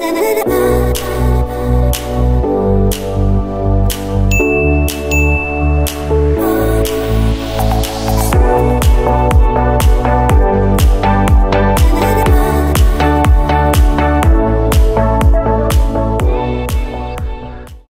da da da